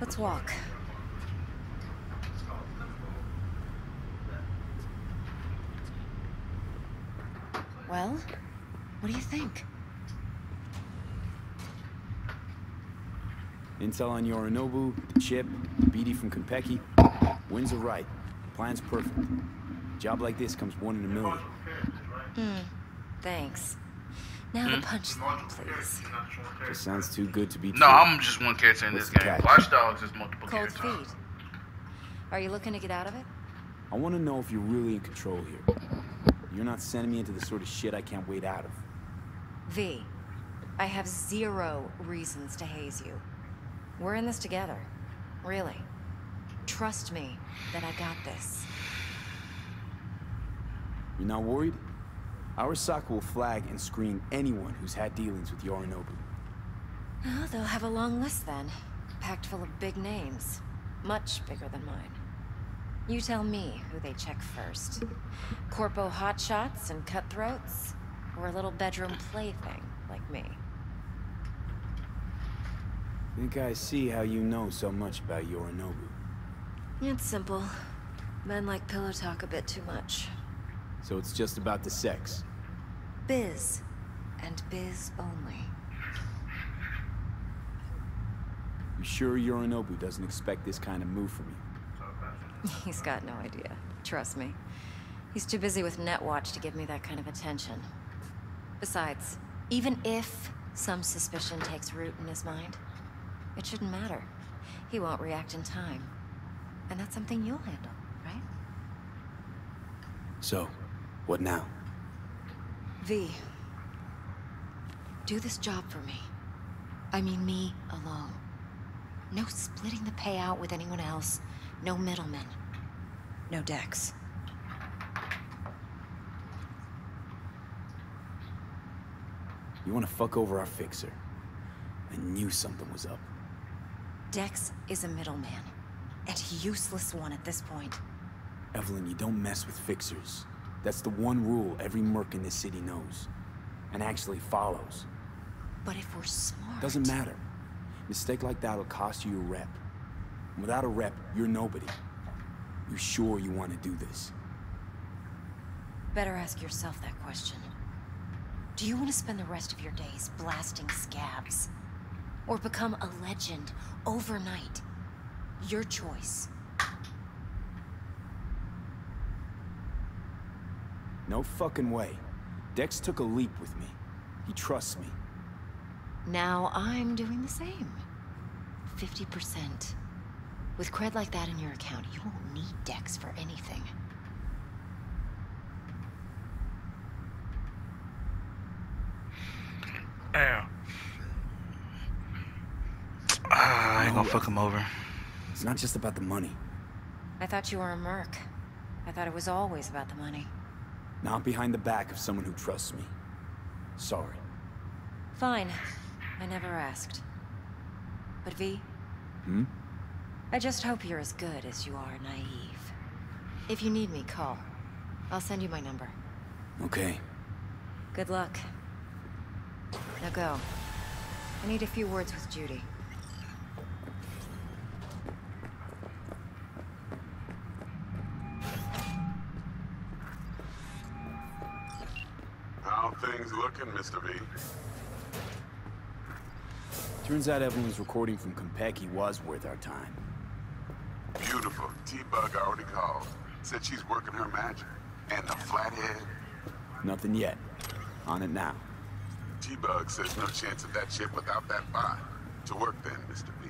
Let's walk. Well, what do you think? Intel on Yorinobu, the chip, the BD from Konpeki. Winds are right. Plan's perfect. Job like this comes one in a million. Hmm. Thanks. Now the hmm? punchline, please. Just sounds too good to be true. No, I'm just one character in What's this game. catch? Watch Dogs is multiple Cold characters. feet. Are you looking to get out of it? I want to know if you're really in control here. You're not sending me into the sort of shit I can't wait out of. V, I have zero reasons to haze you. We're in this together. Really. Trust me that I got this. You're not worried? Arasaka will flag and screen anyone who's had dealings with Yorinobu. Oh, they'll have a long list then. Packed full of big names. Much bigger than mine. You tell me who they check first. Corpo hotshots and cutthroats? Or a little bedroom plaything like me? Think I see how you know so much about Yorinobu. It's simple. Men like pillow talk a bit too much. So it's just about the sex. Biz. And biz only. You sure Yorinobu doesn't expect this kind of move from you? He's got no idea. Trust me. He's too busy with Netwatch to give me that kind of attention. Besides, even if some suspicion takes root in his mind, it shouldn't matter. He won't react in time. And that's something you'll handle, right? So, what now? V. Do this job for me. I mean me alone. No splitting the payout with anyone else. No middlemen. No Dex. You want to fuck over our fixer? I knew something was up. Dex is a middleman. And a useless one at this point. Evelyn, you don't mess with fixers. That's the one rule every merc in this city knows. And actually follows. But if we're smart... Doesn't matter. Mistake like that'll cost you your rep. And without a rep, you're nobody. You sure you want to do this? Better ask yourself that question. Do you want to spend the rest of your days blasting scabs? Or become a legend overnight? Your choice. No fucking way. Dex took a leap with me. He trusts me. Now I'm doing the same. 50%. With cred like that in your account, you won't need Dex for anything. Yeah. Ah, I ain't gonna fuck him over. It's not just about the money. I thought you were a merc. I thought it was always about the money. Not behind the back of someone who trusts me. Sorry. Fine. I never asked. But V, Hmm? I just hope you're as good as you are naive. If you need me, call. I'll send you my number. Okay. Good luck. Now go. I need a few words with Judy. Looking, Mr. V? Turns out Evelyn's recording from Konpeki was worth our time. Beautiful. T-Bug already called. Said she's working her magic. And the flathead? Nothing yet. On it now. T-Bug says no chance of that ship without that bot. To work then, Mr. V.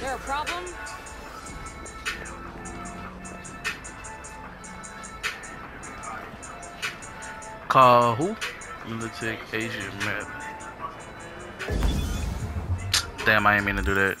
There a problem? Call who? lunatic Asian map. Damn, I ain't mean to do that.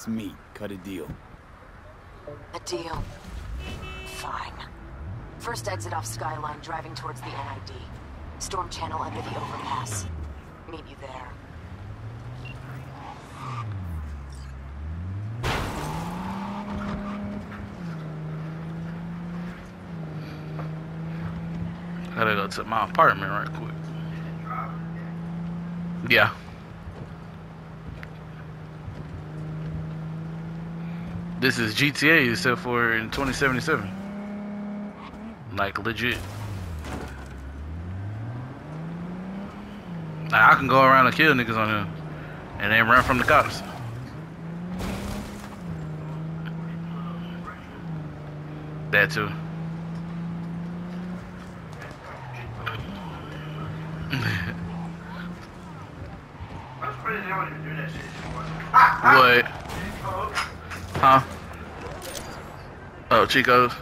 Let's meet, cut a deal. A deal. Fine. First exit off Skyline driving towards the NID. Storm channel under the overpass. Meet you there. Gotta go to my apartment right quick. Yeah. This is GTA except for in 2077. Like legit. Like, I can go around and kill niggas on here and then run from the cops. That too. What? Huh? Oh, Chico's.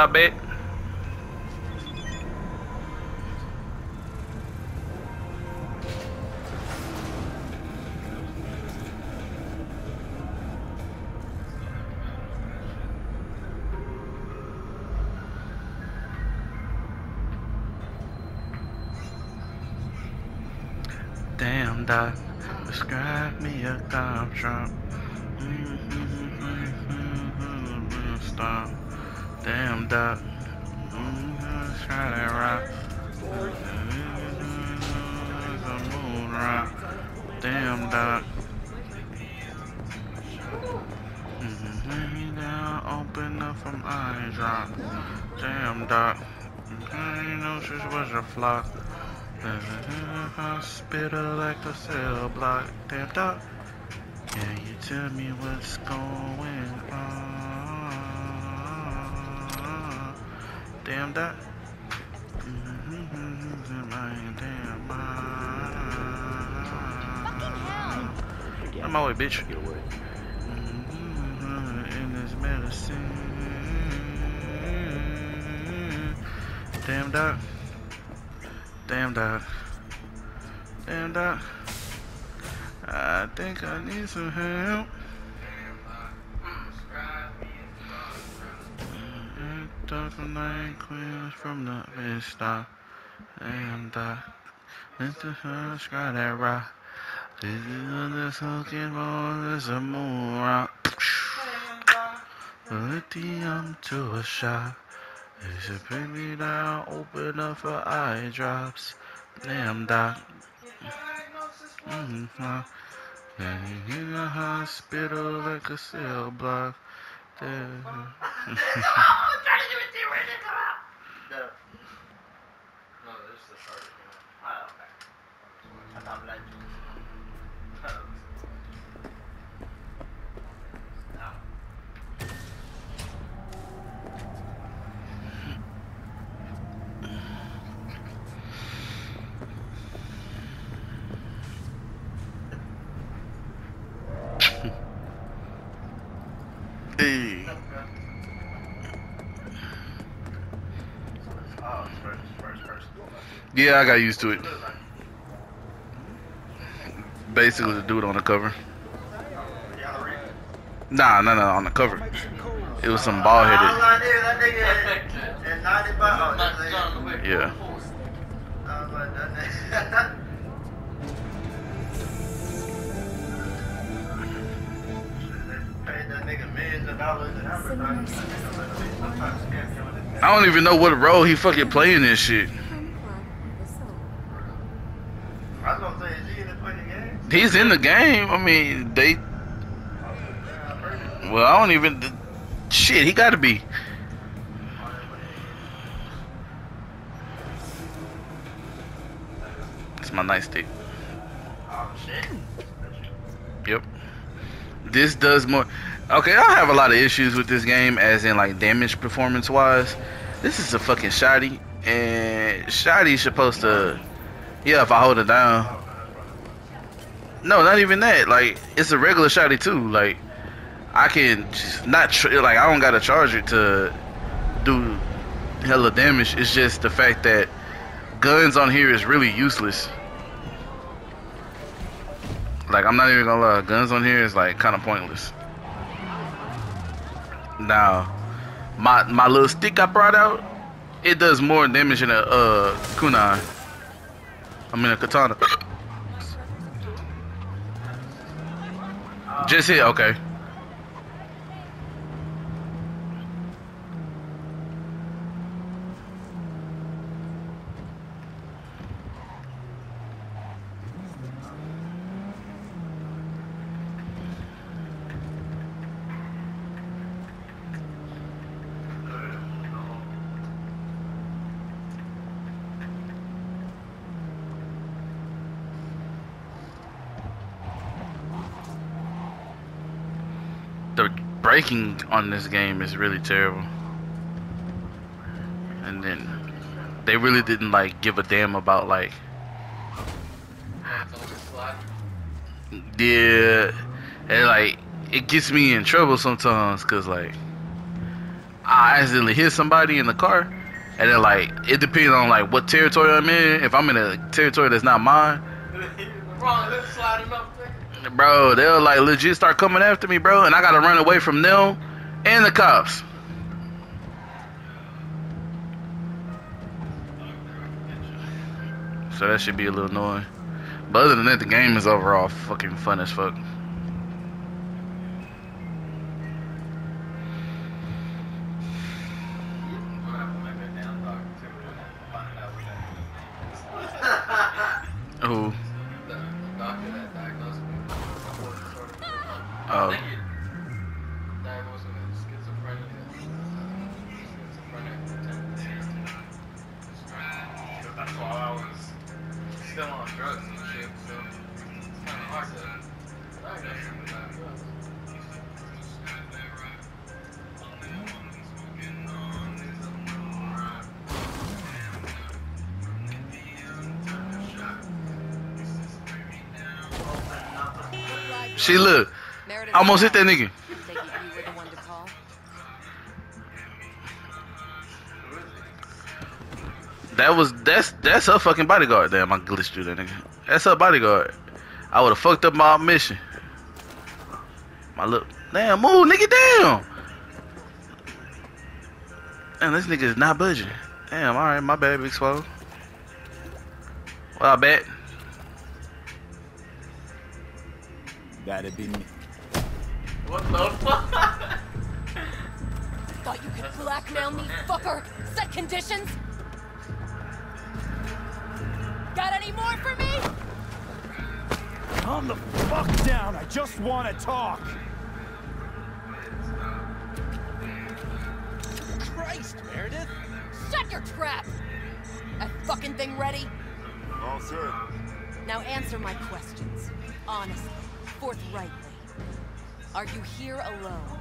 Up, bitch? Damn, doc, describe me a cop trump. Damn, doc. Try that rock. A moon rock. Damn, doc. Mhm, Down, open up from eye drop. Damn, doc. I know this was a flock. Hospital like a cell block. Damn, doc. Can you tell me what's going Damn that. Damn I'm my way, bitch. Get away. In this medicine. Damn that. Damn that. Damn that. I think I need some help. From nine queens from the vista. And uh, into her sky that rock. This is this hooking ball is a moon rock. Lithium to a shot. It should pick me down, open up for eye drops. Damn doc. Mm-hmm. And in the hospital like a cell block. There. The. No, there's the shorter one. Ah, okay. I thought black Hey. Oh, first, first person. Yeah, I got used to it. Basically, the dude on the cover. Nah, no, no, on the cover. It was some was headed. like, nigga, that nigga is 95. That nigga. Yeah. I don't even know what role he fucking playing this shit. I was gonna say, is he in the fucking game? He's in the game. I mean, they. Well, I don't even. Shit, he got to be. It's my nightstick. Oh, shit. Yep. This does more. Okay, I have a lot of issues with this game, as in like damage performance wise. This is a fucking shotty, and shotty's supposed to. Yeah, if I hold it down. No, not even that. Like it's a regular shotty too. Like I can not tr- like I don't gotta charge it to do hella damage. It's just the fact that guns on here is really useless. Like I'm not even gonna lie, guns on here is like kind of pointless. Now, my my little stick I brought out, it does more damage than a uh kunai. I mean a katana. Just hit, okay. the braking on this game is really terrible. And then they really didn't like give a damn about like yeah, and like it gets me in trouble sometimes because like I accidentally hit somebody in the car, and then like it depends on like what territory I'm in. If I'm in a territory that's not mine, Wrong, up. Bro, they'll like legit start coming after me, bro, and I gotta run away from them and the cops. So that should be a little annoying. But other than that, the game is overall fucking fun as fuck. Ooh. Almost hit that nigga. That was that's that's her fucking bodyguard. Damn, I glitched through that nigga. That's her bodyguard. I would have fucked up my mission. My look. Damn, move, nigga. Damn, this nigga is not budging. Damn, all right, my bad, big swallow. Well, I bet. That'd be me. What the fuck? Thought you could blackmail me, fucker? Set conditions? Got any more for me? Calm the fuck down. I just want to talk. Christ, Meredith! Shut Set your trap! That fucking thing ready? All set. Now answer my questions. Honestly, forthrightly. Are you here alone?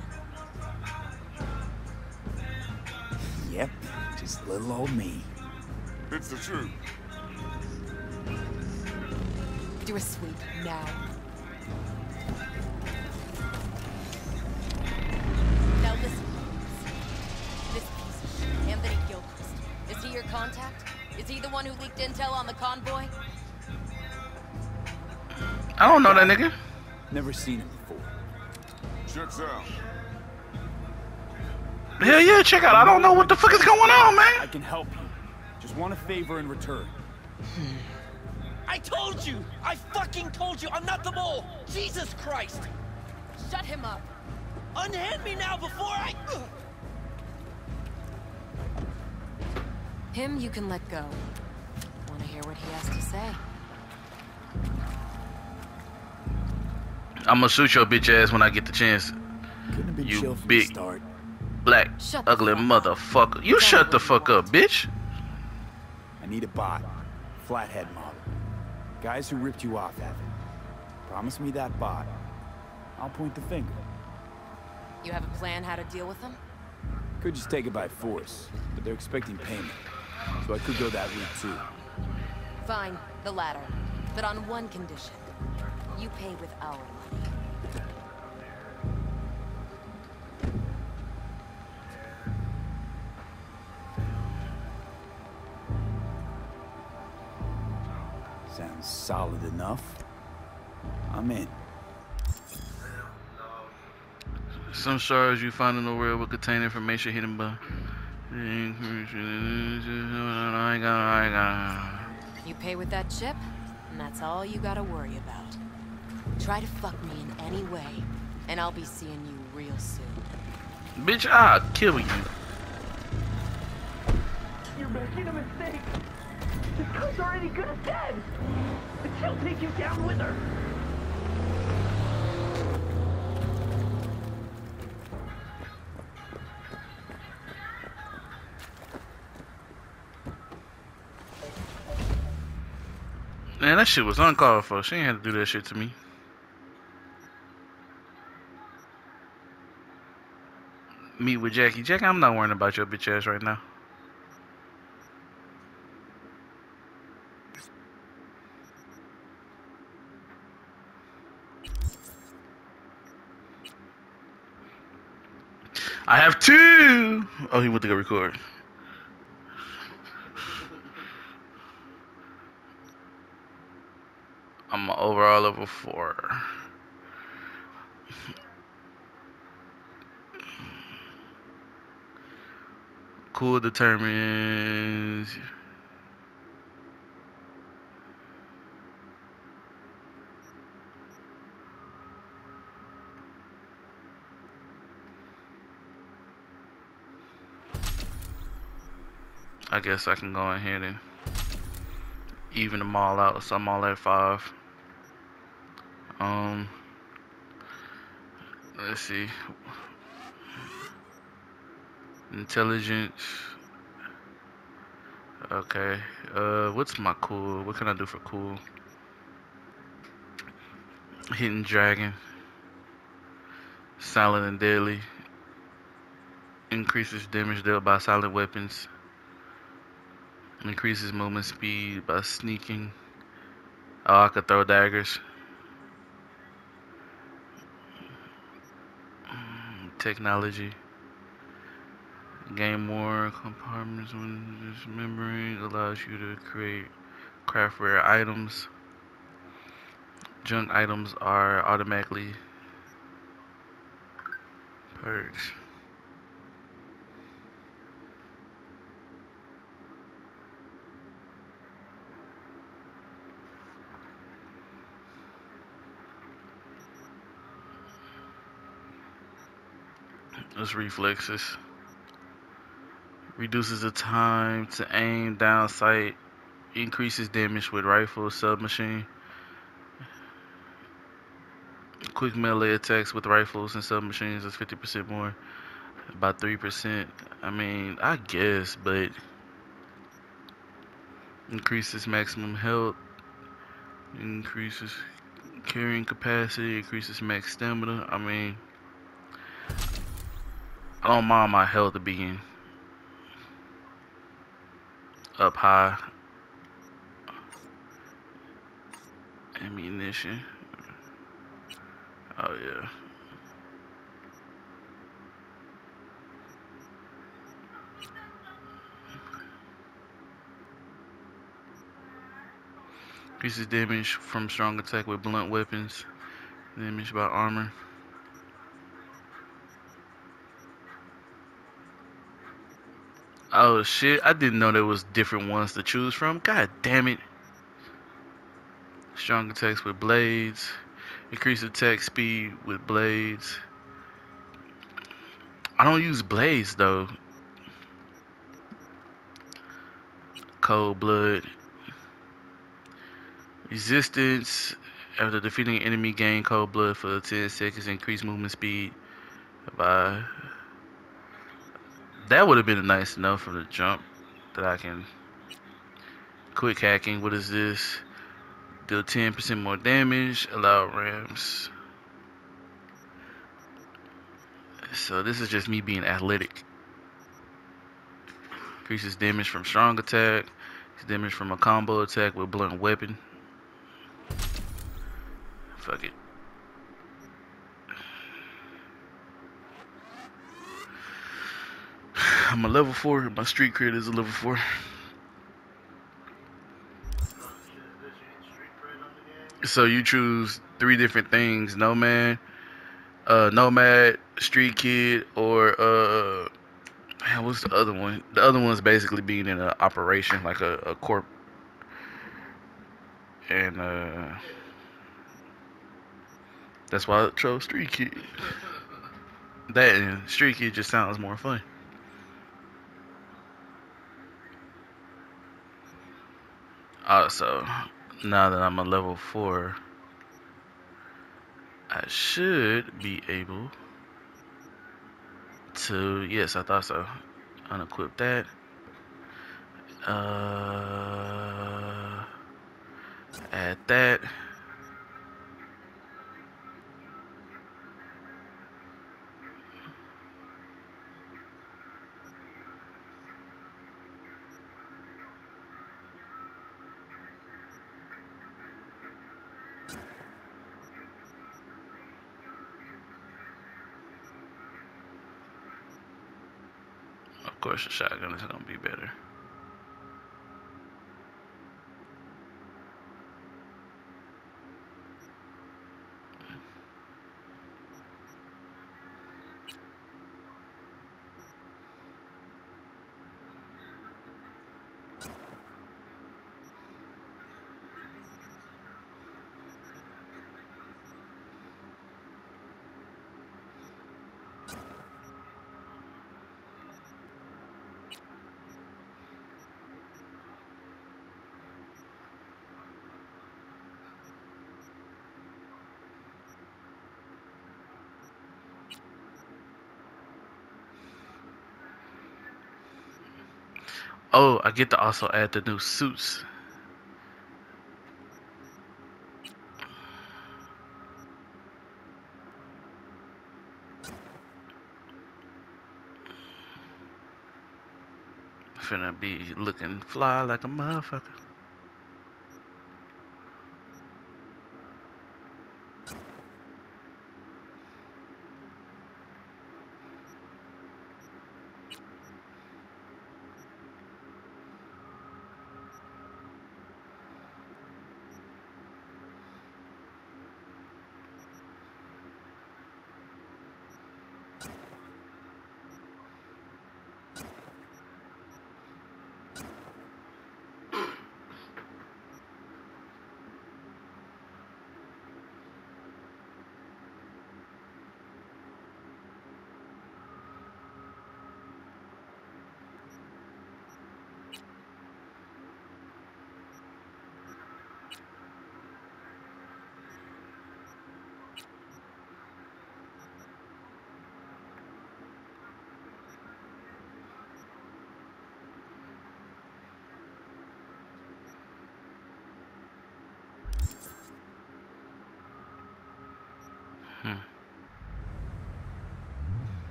Yep, just little old me. It's the truth. Do a sweep now. Now listen. This piece of shit, Anthony Gilchrist. Is he your contact? Is he the one who leaked intel on the convoy? I don't know that nigga. Never seen him before. Checks out. Hell yeah, check out. I don't know what the fuck is going on, man. I can help you. Just want a favor in return. I told you! I fucking told you! I'm not the mole! Jesus Christ! Shut him up. Unhand me now before I... Ugh. Him you can let go. Wanna hear what he has to say? I'm gonna shoot your bitch ass when I get the chance. Couldn't have been You chill from big- start. Black, Shut ugly motherfucker. You shut the fuck up, bitch. I need a bot. Flathead model. Guys who ripped you off have it. Promise me that bot. I'll point the finger. You have a plan how to deal with them? Could just take it by force, but they're expecting payment. So I could go that route too. Fine, the latter. But on one condition. You pay with our money. Solid enough. I'm in. Some shards you find in the world will contain information hidden by. I ain't gonna, I ain't gonna. You pay with that chip, and that's all you gotta worry about. Try to fuck me in any way, and I'll be seeing you real soon. Bitch, I'll kill you. You're making a mistake! This girl's already good as dead! And she'll take you down with her! Man, that shit was uncalled for. She ain't had to do that shit to me. Meet with Jackie. Jackie, I'm not worrying about your bitch ass right now. I have two. Oh, he went to go record. I'm overall level four. Cool determines. I guess I can go ahead and even them all out, so I'm all at five. Um, let's see. Intelligence. Okay. Uh, what's my cool? What can I do for cool? Hidden Dragon. Silent and Deadly. Increases damage dealt by silent weapons. Increases movement speed by sneaking. Oh, I could throw daggers. Technology. Gain more compartments when dismembering allows you to create craft rare items. Junk items are automatically purged. Those reflexes. Reduces the time to aim down sight. Increases damage with rifle, submachine. Quick melee attacks with rifles and submachines is 50% more. About 3%. I mean, I guess, but Increases maximum health. Increases carrying capacity. Increases max stamina. I mean, I don't mind my health being up high. Ammunition. Oh yeah. Increases damage from strong attack with blunt weapons. Damage by armor. Oh shit, I didn't know there was different ones to choose from. God damn it. Strong attacks with blades. Increase attack speed with blades. I don't use blades though. Cold blood. Resistance after defeating enemy gain cold blood for 10 seconds. Increase movement speed by that would have been nice enough from the jump that I can quick hacking. What is this? Deal 10% more damage, allow rams. So this is just me being athletic. Increases damage from strong attack. Damage from a combo attack with blunt weapon. Fuck it. I'm a level 4. My street cred is a level 4. So you choose three different things. Nomad, uh, Nomad, Street Kid, or uh, man, what's the other one? The other one's basically being in an operation, like a, a corp. And uh, that's why I chose Street Kid. That and Street Kid just sounds more fun. Also, now that I'm a level 4, I should be able to, yes, I thought so, unequip that. Uh, add that. Of course, the shotgun is gonna be better. Oh, I get to also add the new suits. Finna be looking fly like a motherfucker.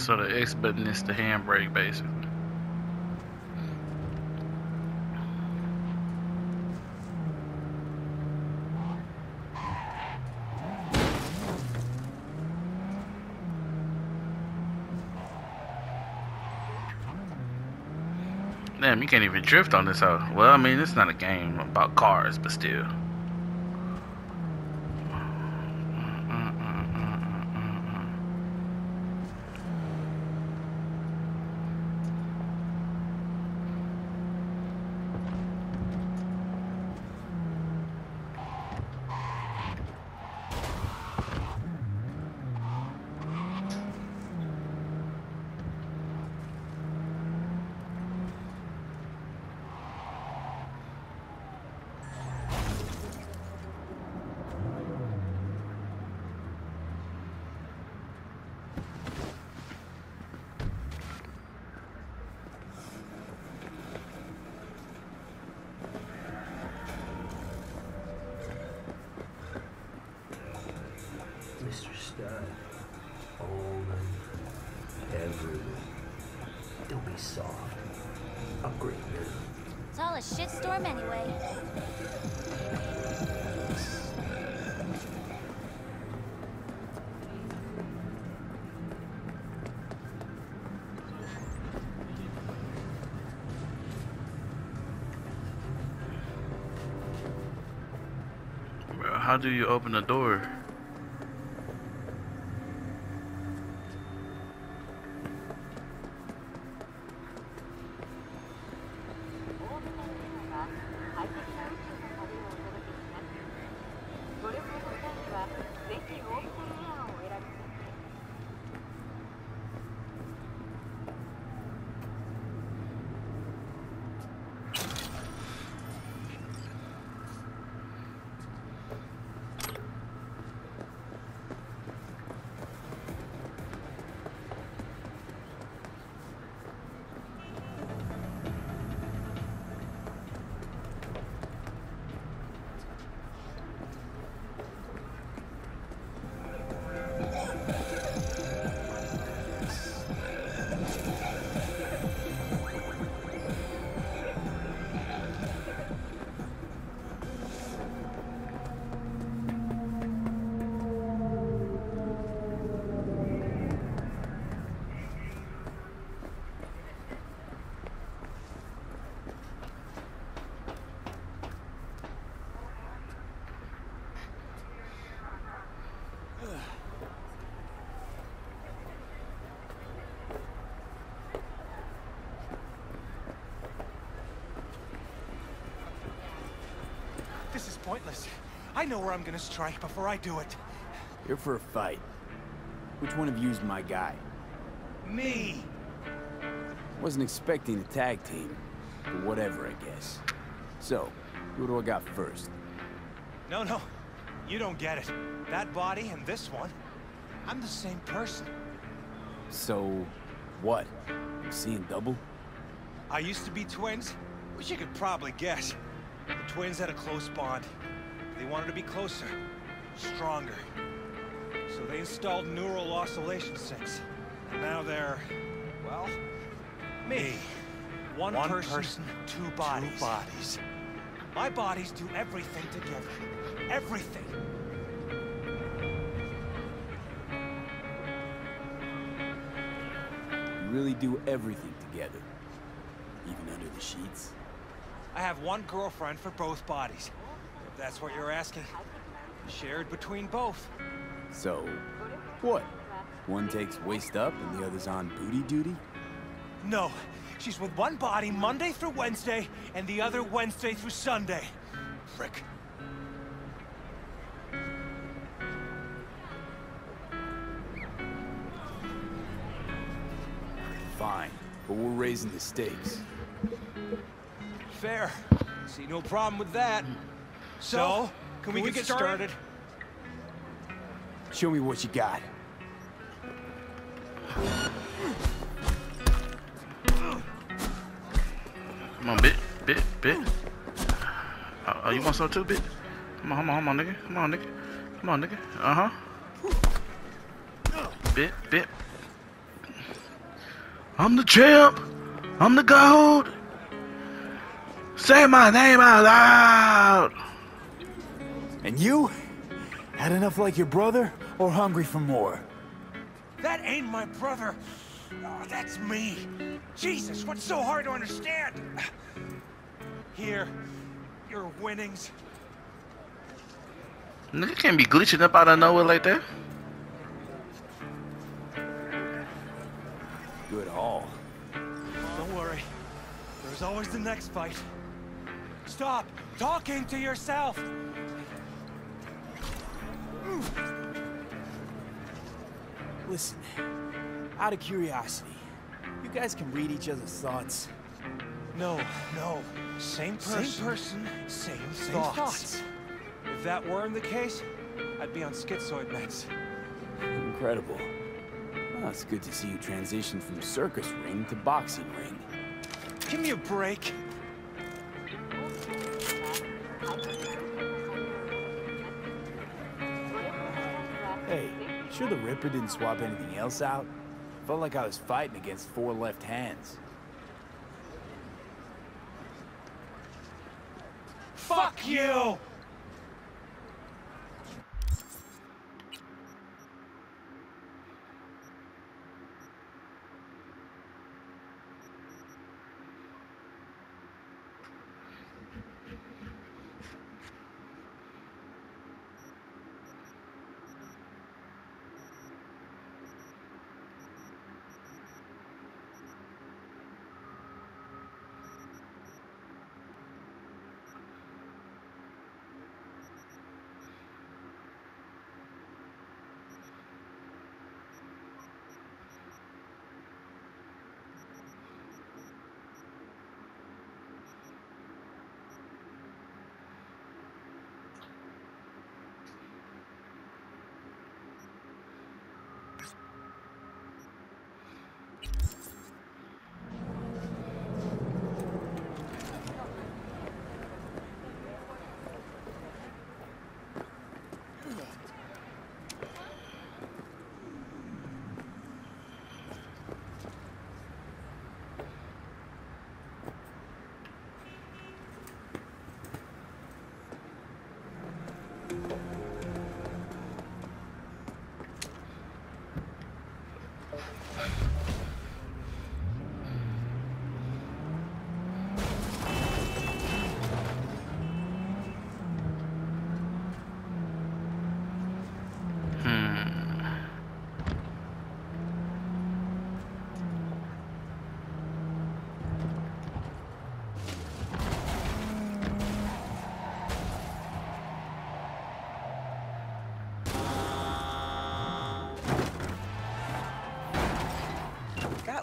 So the X button is the handbrake, basically. Damn, you can't even drift on this house. Well, I mean, it's not a game about cars, but still. Mr. Studd. All night. Everywhere. Don't be soft. Upgrade now. It's all a shitstorm anyway. How do you open the door? Pointless. I know where I'm gonna strike before I do it. Here for a fight. Which one of you's my guy? Me! Wasn't expecting a tag team, but whatever, I guess. So, who do I got first? No, no. You don't get it. That body and this one, I'm the same person. So, what? I'm seeing double? I used to be twins, which you could probably guess. The twins had a close bond. They wanted to be closer, stronger. So they installed neural oscillation syncs. And now they're, well, me. One, One person, person, two bodies. Two bodies. My bodies do everything together. Everything. You really do everything together. Even under the sheets? I have one girlfriend for both bodies. That's what you're asking. Shared between both. So, what? One takes waist up and the other's on booty duty? No, she's with one body Monday through Wednesday, and the other Wednesday through Sunday. Frick. Fine, but we're raising the stakes. Fair. See no problem with that. So, can, we, get, started? Show me what you got. Come on, bit, bit, bit. Oh, oh, you want some too, bit? Come on, come on, come on, nigga. Come on, nigga. Come on, nigga. Uh huh. Bit, bit. I'm the champ. I'm the gold. Say my name out loud. And you? Had enough like your brother, or hungry for more? That ain't my brother. Oh, that's me. Jesus, what's so hard to understand? Here, your winnings. Nigga can't be glitching up out of nowhere like that. Good haul. Don't worry. There's always the next fight. Stop talking to yourself. Listen, out of curiosity, you guys can read each other's thoughts. No, no. Same person. Same person, Same, same thoughts. thoughts. If that weren't the case, I'd be on schizoid meds. Incredible. Well, it's good to see you transition from circus ring to boxing ring. Give me a break. Sure the Ripper didn't swap anything else out? Felt like I was fighting against four left hands. Fuck you!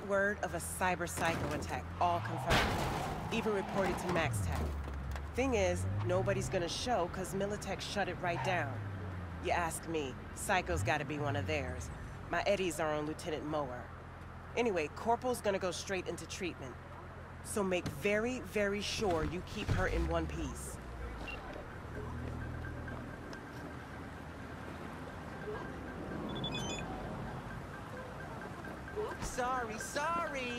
Word of a cyber psycho attack, all confirmed. Even reported to MaxTac. Thing is, nobody's gonna show cause Militech shut it right down. You ask me, Psycho's gotta be one of theirs. My eddies are on Lieutenant Mower. Anyway, Corporal's gonna go straight into treatment. So make very, very sure you keep her in one piece. Sorry, sorry.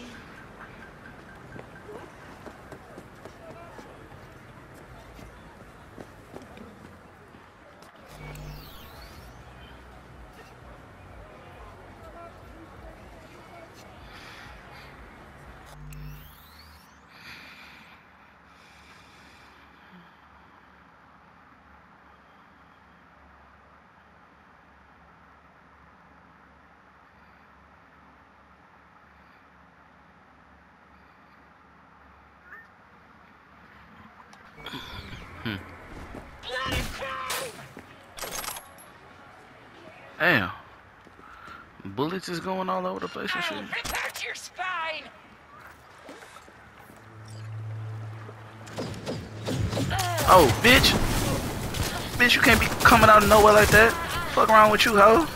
Hmm. Damn. Bullets is going all over the place and shit. Protect your spine! Oh, bitch. Bitch, you can't be coming out of nowhere like that. Fuck around with you, hoe.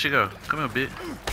She go. Come here, bitch.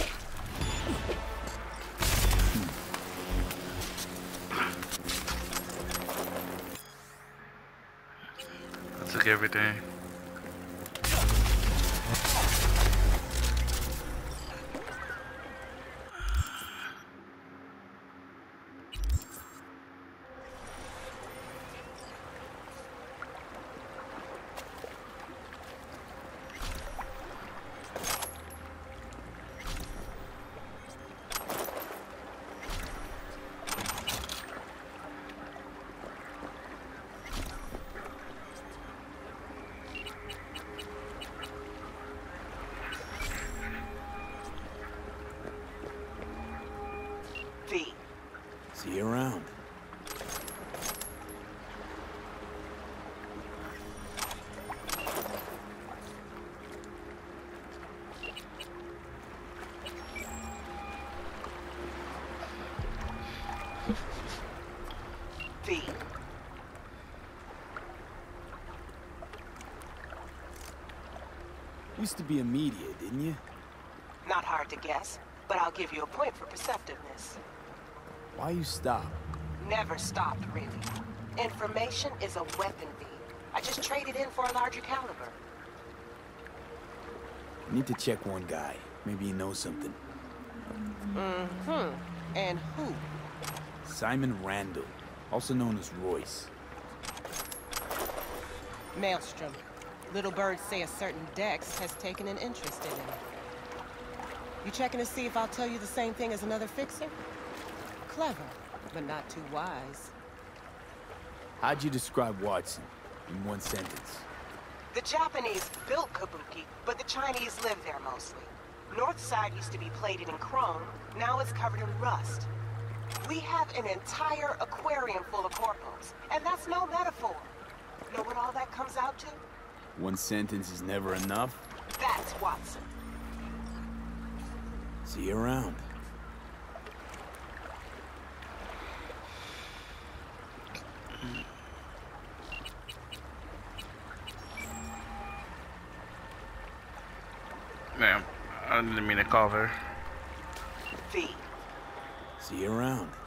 Used to be a media, didn't you? Not hard to guess, but I'll give you a point for perceptiveness. Why you stop? Never stopped, really. Information is a weapon, V. I just traded in for a larger caliber. Need to check one guy. Maybe he knows something. Mm-hmm. And who? Simon Randall, also known as Royce. Maelstrom. Little birds say a certain Dex has taken an interest in him. You checking to see if I'll tell you the same thing as another fixer? Clever, but not too wise. How'd you describe Watson in one sentence? The Japanese built Kabuki, but the Chinese live there mostly. North side used to be plated in chrome, now it's covered in rust. We have an entire aquarium full of corpos, and that's no metaphor. Know what all that comes out to? One sentence is never enough. That's Watson. See you around. Ma'am, I didn't mean to call her. See you around.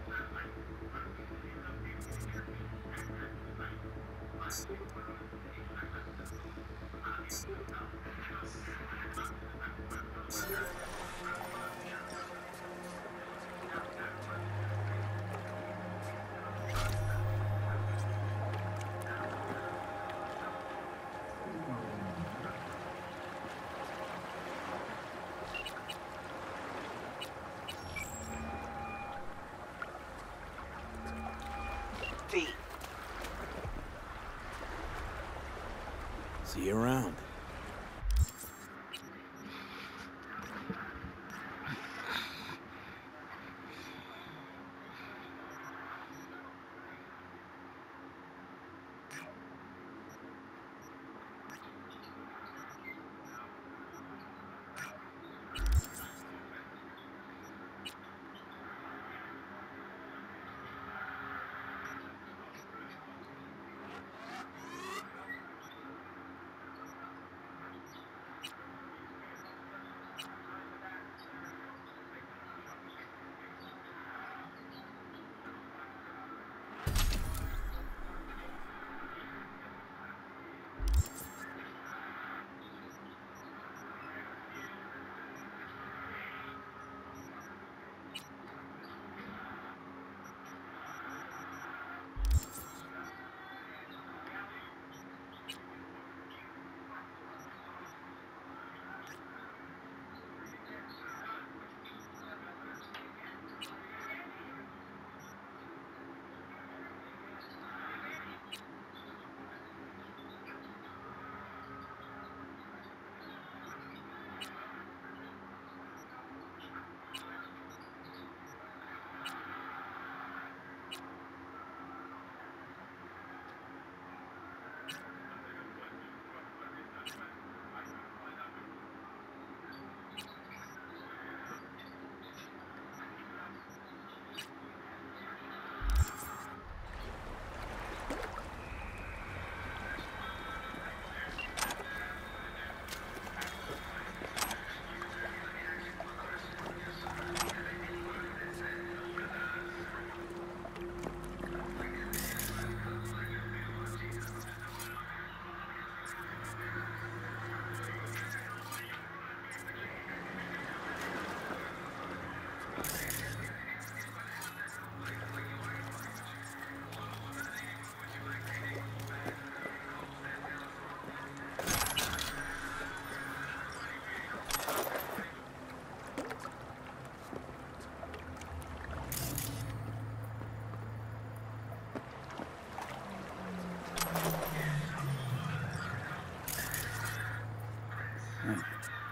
See you around.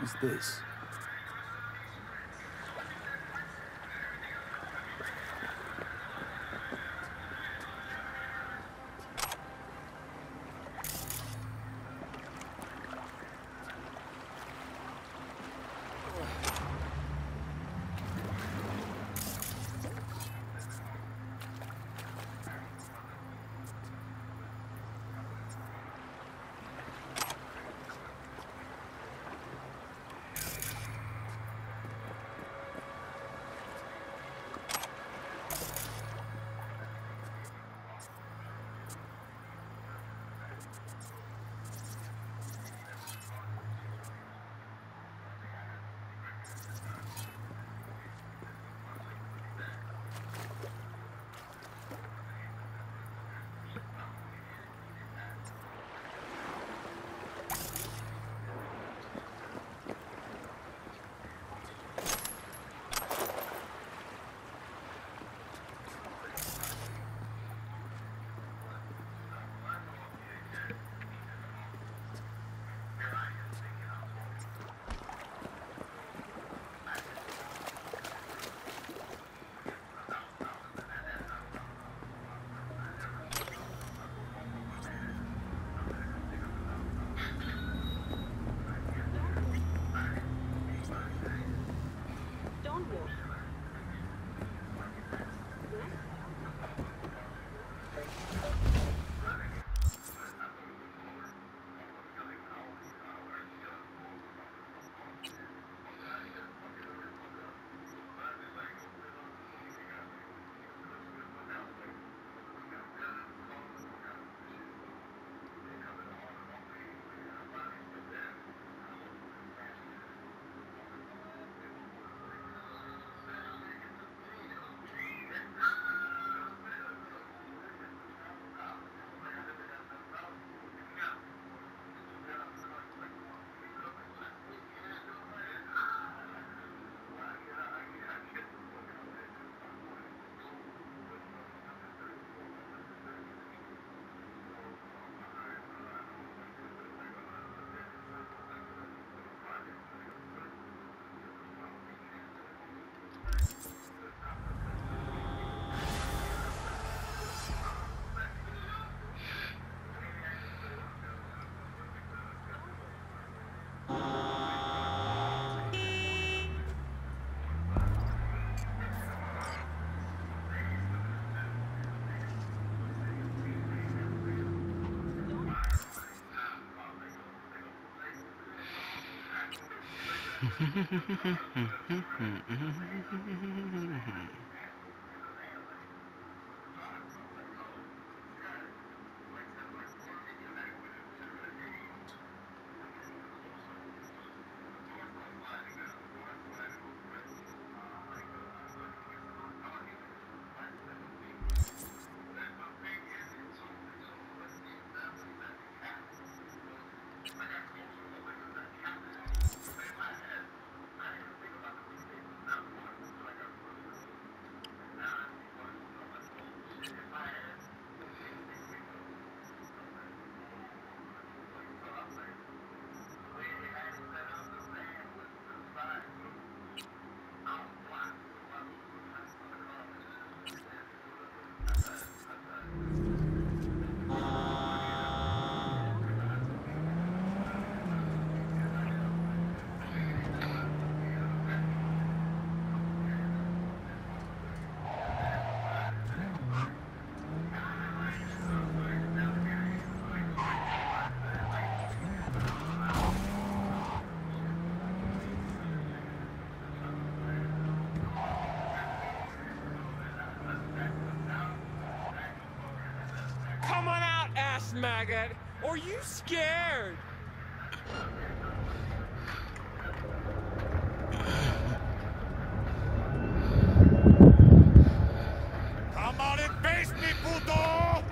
What's this? Come on out, ass maggot! Or you scared? Come on and face me, puto!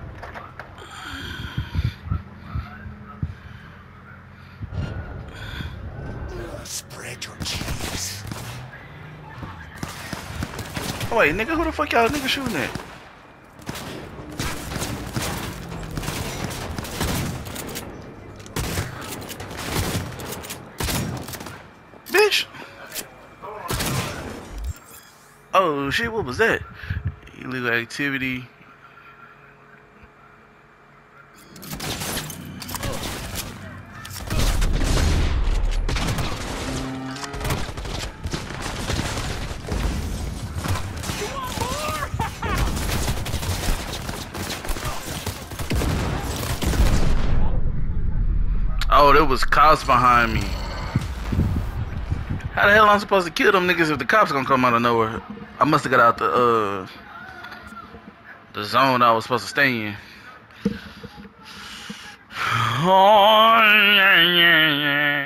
Spread your cheese. Oh, wait, nigga, who the fuck y'all nigga shooting at? Bitch! Oh shit, what was that? Illegal activity. Oh, there was cops behind me. How the hell am I supposed to kill them niggas if the cops gonna come out of nowhere? I must have got out the uh the zone I was supposed to stay in. Oh yeah yeah yeah.